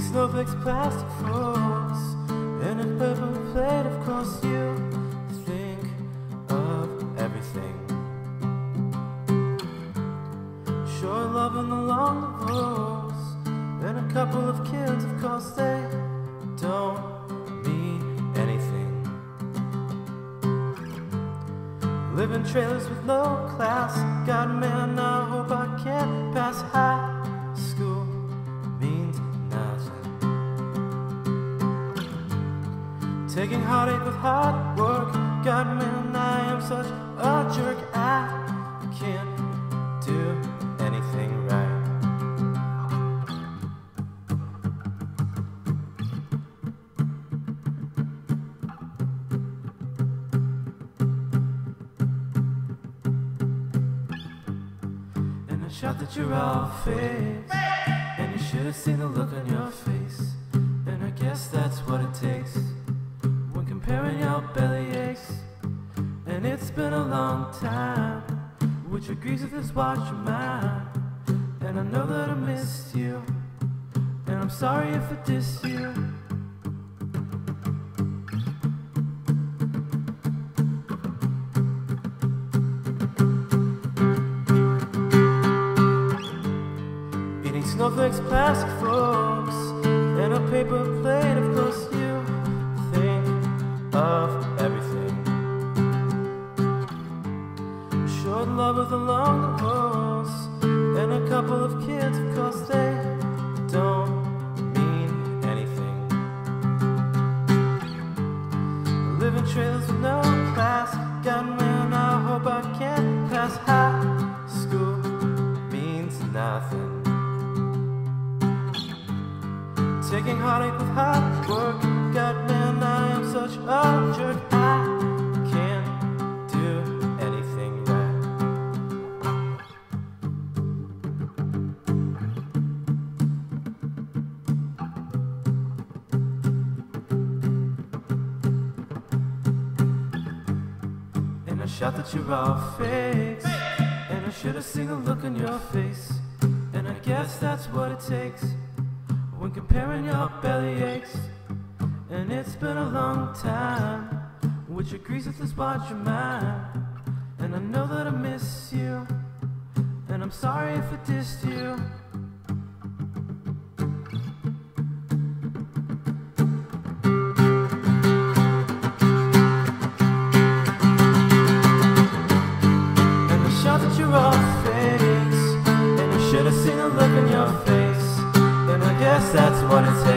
snowflakes, plastic folks, and a paper plate. Of course, you think of everything. Short loving along the roads, and a couple of kids. Of course, they don't mean anything. Living trailers with no class. God, man, I hope I can't pass high Taking heartache with hard work. God, man, I am such a jerk. I can't do anything right. And I shot that you're all face. And you should have seen the look on your face. And I guess that's what it takes comparing your belly aches. And it's been a long time, which agrees with this watch of mine. And I know that I missed you. And I'm sorry if I dissed you. Eating snowflakes, plastic folks, and a paper plate. Of course, Trailers with no class. God, man, I hope I can pass high school. Means nothing. Taking heartache with hard work. I shot that you're all fakes. And I should have seen the look on your face. And I guess that's what it takes when comparing your belly aches. And it's been a long time, which agrees with this watch of mine. And I know that I miss you. And I'm sorry if I dissed you. That's what it takes